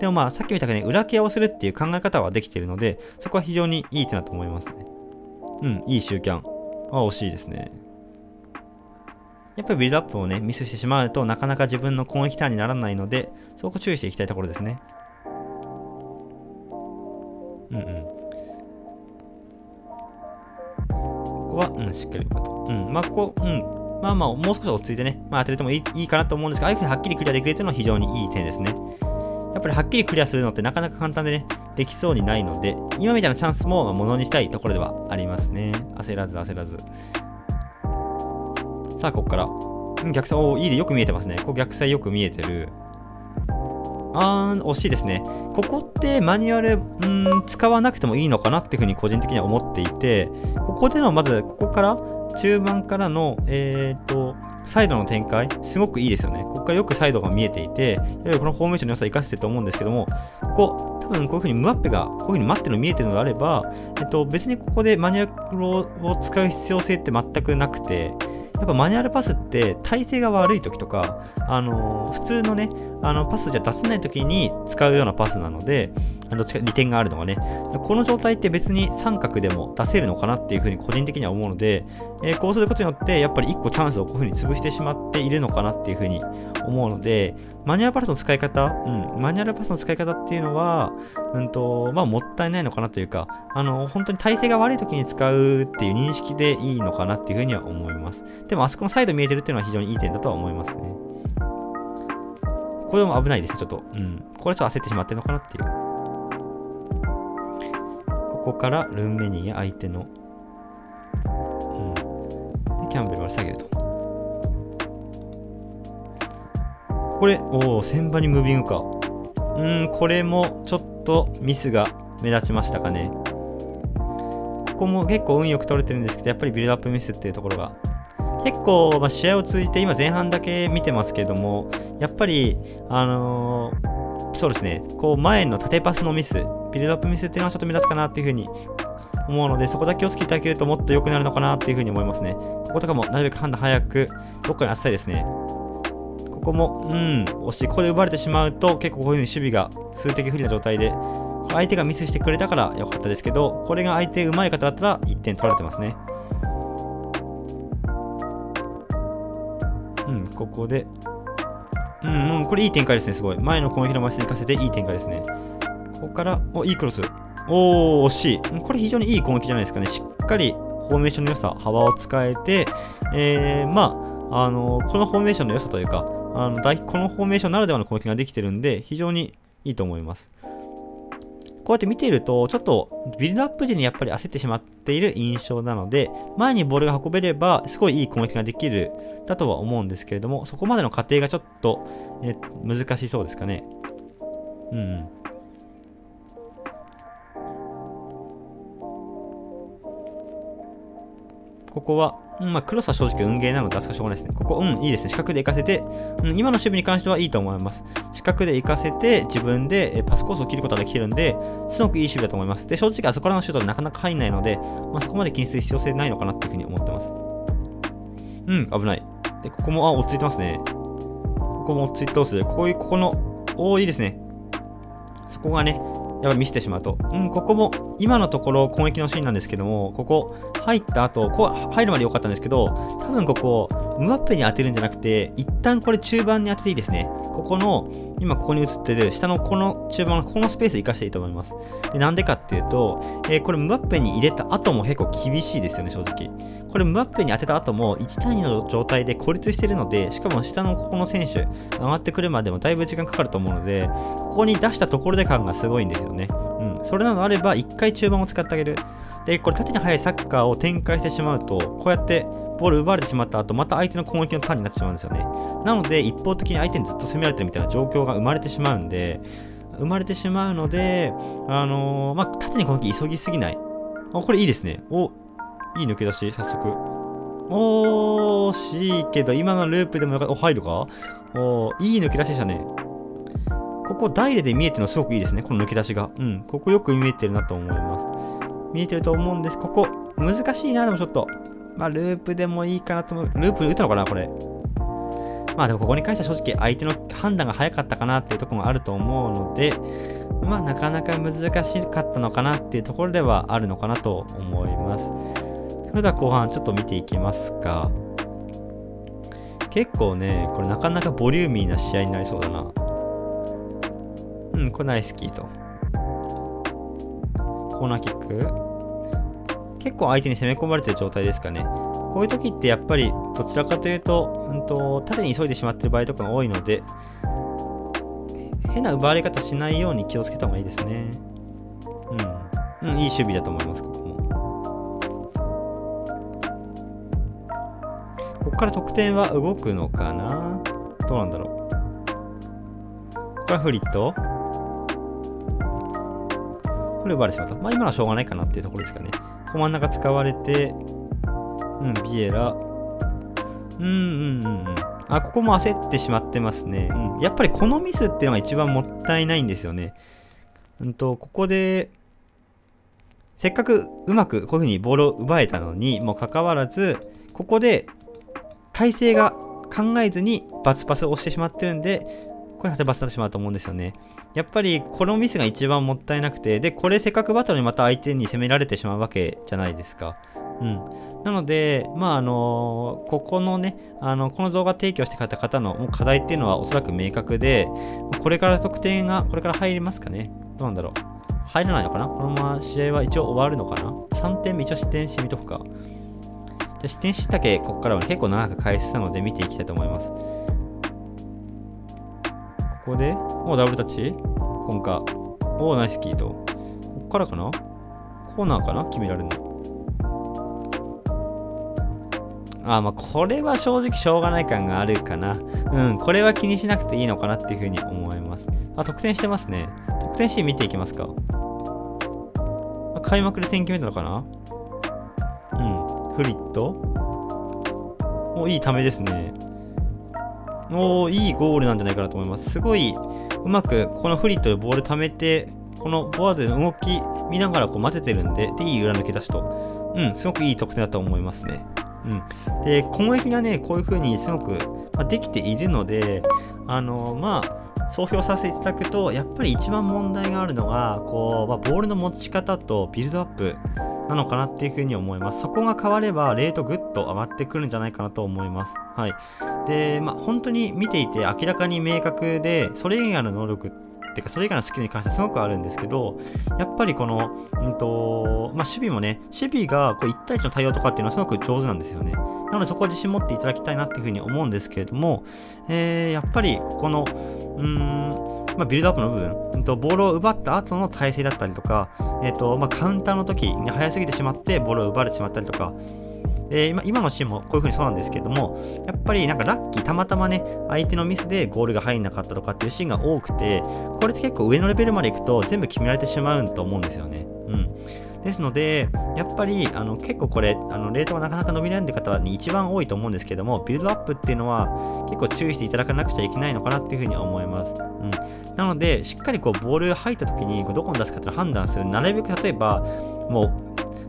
でもまあ、さっきみたいに裏ケアをするっていう考え方はできているので、そこは非常にいい手だと思いますね。うん、いい集キャン。あ、惜しいですね。やっぱりビルドアップをね、ミスしてしまうとなかなか自分の攻撃ターンにならないので、そこ注意していきたいところですね。うんうん。ここは、うん、しっかりと。うん、まあここ、うん。まあまあ、もう少し落ち着いてね、まあ当てれてもいいいいかなと思うんですが、ああいうふうにはっきりクリアできるというのは非常にいい点ですね。やっぱりはっきりクリアするのってなかなか簡単でね、できそうにないので、今みたいなチャンスもものにしたいところではありますね。焦らず焦らず。さあ、ここから。逆サイ、おいいでよく見えてますね。ここ逆サイよく見えてる。あー、惜しいですね。ここってマニュアル、ん使わなくてもいいのかなっていうふうに個人的には思っていて、ここでの、まず、ここから、中盤からの、えっ、ー、と、サイドの展開、すごくいいですよね。ここからよくサイドが見えていて、このフォーメーションの良さを生かしてると思うんですけども、ここ、多分こういう風にムアップがこういう風に待ってるの見えてるのであれば、えっと、別にここでマニュアルを使う必要性って全くなくて、やっぱマニュアルパスって体勢が悪い時とか、あのー、普通のね、あのパスじゃ出せない時に使うようなパスなので、どっちか利点があるのがね、この状態って別に三角でも出せるのかなっていうふうに個人的には思うので、えー、こうすることによって、やっぱり1個チャンスをこういうふうに潰してしまっているのかなっていうふうに思うので、マニュアルパスの使い方、うん、マニュアルパスの使い方っていうのは、うんと、まあ、もったいないのかなというか、あの、本当に体勢が悪い時に使うっていう認識でいいのかなっていうふうには思います。でも、あそこのサイド見えてるっていうのは非常にいい点だとは思いますね。これも危ないですちょっと。うん。これちょっと焦ってしまってるのかなっていう。ここからルンメニー相手の、うん、でキャンベルは下げるとこれおお千場にムービングかうんこれもちょっとミスが目立ちましたかねここも結構運よく取れてるんですけどやっぱりビルドアップミスっていうところが結構、まあ、試合を通じて今前半だけ見てますけどもやっぱりあのー、そうですねこう前の縦パスのミスビルドアップミスっていうのはちょっと目立つかなっていうふうに思うので、そこだけ気をつけていただけるともっと良くなるのかなっていうふうに思いますね。こことかもなるべく判断早く、どっかに当てたいですね。ここも、うん、惜しい。ここで奪われてしまうと、結構こういうふうに守備が数的不利な状態で、相手がミスしてくれたから良かったですけど、これが相手上手い方だったら1点取られてますね。ここで、うん、うん、これいい展開ですね、すごい。前の攻撃の枚数行かせていい展開ですね。ここから、お、いいクロス。おー、惜しい。これ非常にいい攻撃じゃないですかね。しっかりフォーメーションの良さ、幅を使えて、えー、まあ、あのー、このフォーメーションの良さというか、あのこのフォーメーションならではの攻撃ができてるんで、非常にいいと思います。こうやって見ていると、ちょっとビルドアップ時にやっぱり焦ってしまっている印象なので、前にボールが運べれば、すごいいい攻撃ができる、だとは思うんですけれども、そこまでの過程がちょっと、難しそうですかね。うん。ここは、まあ、クロスは正直運ゲーなので、あそこしょうがないですね。ここ、うん、いいですね。四角で行かせて、うん、今の守備に関してはいいと思います。四角で行かせて、自分でパスコースを切ることができてるんで、すごくいい守備だと思います。で、正直あそこらのシュートでなかなか入んないので、まあ、そこまで気にする必要性ないのかなっていうふうに思ってます。うん、危ない。で、ここも、あ、落ち着いてますね。ここも落ち着いてます。こういう、ここの、おー、いいですね。そこがね、やっぱ見せてしまうと。うん、ここも、今のところ攻撃のシーンなんですけども、ここ、入った後、こう、入るまで良かったんですけど、多分ここ、ムアップに当てるんじゃなくて、一旦これ中盤に当てていいですね。ここの、今ここに映ってる、下のこの中盤のここのスペース活かしていいと思います。で、なんでかっていうと、えー、これムアップに入れた後も結構厳しいですよね、正直。これムアップに当てた後も1対2の状態で孤立してるので、しかも下のここの選手、上がってくるまでもだいぶ時間かかると思うので、ここに出したところで感がすごいんですよね。うん。それなのあれば、1回中盤を使ってあげる。で、これ縦に速いサッカーを展開してしまうと、こうやってボール奪われてしまった後、また相手の攻撃のターンになってしまうんですよね。なので、一方的に相手にずっと攻められてるみたいな状況が生まれてしまうんで、生まれてしまうので、あのー、まあ、縦に攻撃急ぎすぎない。あ、これいいですね。お、いい抜け出し、早速。おー、しいけど、今のループでもよかった。お、入るか？おいい抜け出しでしたね。ここ、ダイレで見えてるのすごくいいですね。この抜け出しが。うん。ここよく見えてるなと思います。見えてると思うんです。ここ、難しいな、でもちょっと。まあ、ループでもいいかなと思う。ループで打ったのかな、これ。まあでもここに関しては正直相手の判断が早かったかなっていうとこもあると思うので、まあなかなか難しかったのかなっていうところではあるのかなと思います。それでは後半ちょっと見ていきますか。結構ね、これなかなかボリューミーな試合になりそうだな。うん、これナイスキーと。コーナーキック。結構相手に攻め込まれてる状態ですかね。こういう時ってやっぱりどちらかというと、うんと、縦に急いでしまってる場合とかが多いので、変な奪われ方しないように気をつけた方がいいですね。うん。うん、いい守備だと思います、ここも。ここから得点は動くのかな？どうなんだろう。ここからフリット？これ奪われてしまった。まあ今のはしょうがないかなっていうところですかね。真ん中使われて、うん、ビエラ。うんうんうんうん。あ、ここも焦ってしまってますね。うん。やっぱりこのミスっていうのが一番もったいないんですよね。うんと、ここで、せっかくうまくこういう風にボールを奪えたのにもかかわらず、ここで体勢が考えずにバツパスを押してしまってるんで、これ縦バスになってしまうと思うんですよね。やっぱりこのミスが一番もったいなくて、で、これせっかくバトルにまた相手に攻められてしまうわけじゃないですか。うん。なので、まあ、あのー、ここのね、あの、この動画提供してくれた方の課題っていうのはおそらく明確で、これから得点が、これから入りますかね。どうなんだろう。入らないのかなこのまま試合は一応終わるのかな ?3 点目、一応失点してみとくか。じゃ失点したけ、ここからは結構長く返したので見ていきたいと思います。ここで、もうダブルタッチ？今回。おー、ナイスキーと。こっからかな？コーナーかな？決められるの。あ、まあ、これは正直しょうがない感があるかな。うん、これは気にしなくていいのかなっていうふうに思います。あ、得点してますね。得点シーン見ていきますか。開幕で点決めたのかな？うん。フリット？お、いいためですね。おいいゴールなんじゃないかなと思います。すごいうまくこのフリットでボール貯めて、このボアーズの動き見ながらこう混ぜてるんで、で、いい裏抜け出しと。うん、すごくいい得点だと思いますね。うん。で、攻撃がね、こういう風にすごく、まあ、できているので、あのまあ、総評させていただくと、やっぱり一番問題があるのが、こう、まあ、ボールの持ち方とビルドアップなのかなっていうふうに思います。そこが変われば、レートぐっと上がってくるんじゃないかなと思います。はい。で、まあ、本当に見ていて明らかに明確で、それ以外の能力っていうか、それ以外のスキルに関してはすごくあるんですけど、やっぱりこの、うんと、まあ、守備もね、守備がこう1対1の対応とかっていうのはすごく上手なんですよね。なのでそこは自信持っていただきたいなっていうふうに思うんですけれども、えー、やっぱりここの、うーん、まあ、ビルドアップの部分、うん、とボールを奪った後の体勢だったりとか、えーとまあ、カウンターの時に早すぎてしまってボールを奪われてしまったりとか、え、今今のシーンもこういう風にそうなんですけども、やっぱりなんかラッキー、たまたまね、相手のミスでゴールが入んなかったとかっていうシーンが多くて、これって結構上のレベルまで行くと全部決められてしまうと思うんですよね。うん。ですので、やっぱりあの結構これ、あのレートがなかなか伸びないって方に一番多いと思うんですけども、ビルドアップっていうのは結構注意していただかなくちゃいけないのかなっていうふうに思います。うん、なので、しっかりこうボール入った時にこうどこに出すかっていうのを判断する。なるべく例えば、も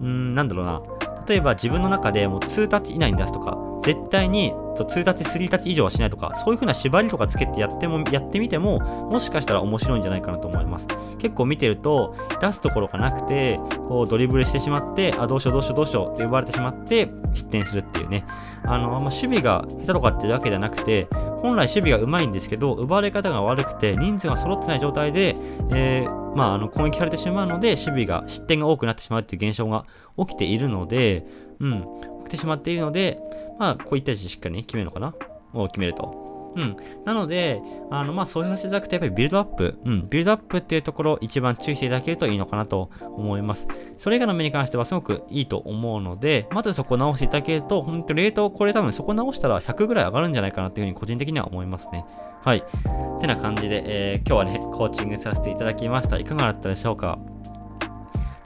う、うん、なんだろうな。例えば自分の中でもう2タッチ以内に出すとか、絶対に2タッチ、3タッチ以上はしないとか、そういう風な縛りとかつけてやっても、やってみても、もしかしたら面白いんじゃないかなと思います。結構見てると、出すところがなくて、こうドリブルしてしまって、あ、どうしようどうしようどうしようって呼ばれてしまって、失点するっていうね。あの、まあ、守備が下手とかっていうわけじゃなくて、本来守備がうまいんですけど、奪われ方が悪くて、人数が揃ってない状態で、えー、まあ、あの攻撃されてしまうので、守備が、失点が多くなってしまうっていう現象が起きているので、うん、起きてしまっているので、まあ、こういった字しっかりね、決めるのかな？を決めると。うん。なので、あの、まあ、そうさせていただくと、やっぱりビルドアップ、うん、ビルドアップっていうところを、一番注意していただけるといいのかなと思います。それ以外の面に関してはすごくいいと思うので、まずそこ直していただけると、本当レート、これ多分そこ直したら100ぐらい上がるんじゃないかなっていうふうに個人的には思いますね。はい。ってな感じで、えー、今日はね、コーチングさせていただきました。いかがだったでしょうか？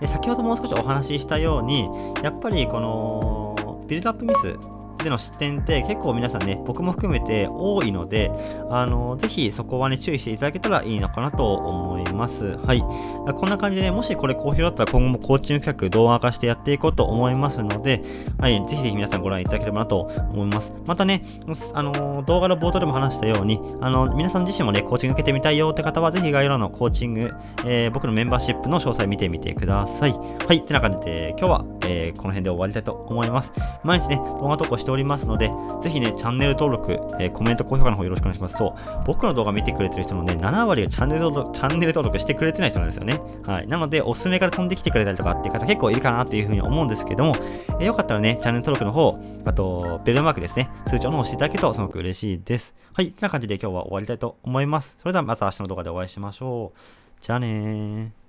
で先ほどもう少しお話ししたように、やっぱりこのビルドアップミスでの失点って結構皆さんね、僕も含めて多いので、あの、ぜひそこはね、注意していただけたらいいのかなと思います。はい。こんな感じでね、もしこれ好評だったら今後もコーチング企画動画化してやっていこうと思いますので、はい、ぜひぜひ皆さんご覧いただければなと思います。またね、あの、動画の冒頭でも話したように、あの、皆さん自身もね、コーチング受けてみたいよって方は、ぜひ概要欄のコーチング、えー、僕のメンバーシップの詳細見てみてください。はい、ってな感じで、今日は、えー、この辺で終わりたいと思います。毎日ね、動画投稿しておりますので、ぜひね、チャンネル登録、えー、コメント、高評価の方よろしくお願いします。そう、僕の動画見てくれてる人のね、7割がチャンネル登録チャンネル登録してくれてない人なんですよね。はい。なので、おすすめから飛んできてくれたりとかっていう方結構いるかなっていうふうに思うんですけども、えー、よかったらね、チャンネル登録の方、あと、ベルマークですね、通知の方押していただけるとすごく嬉しいです。はい。てな感じで今日は終わりたいと思います。それではまた明日の動画でお会いしましょう。じゃあねー。